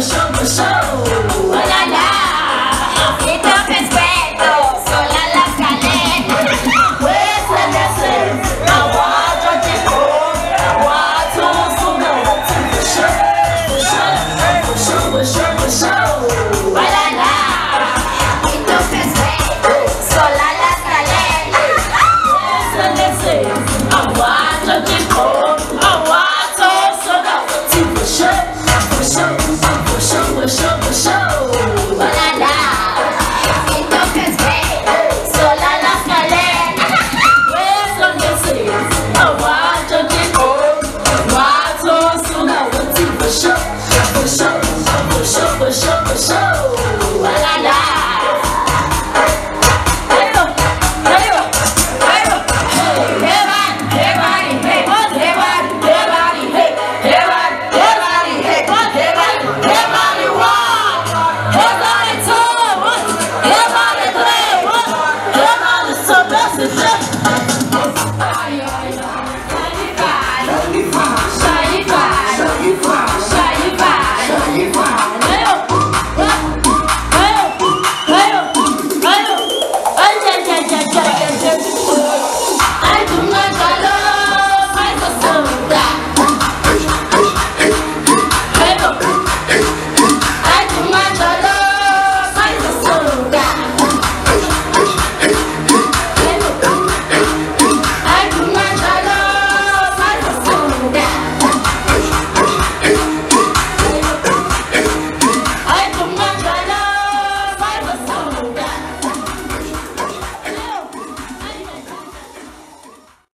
show, for show. Woo!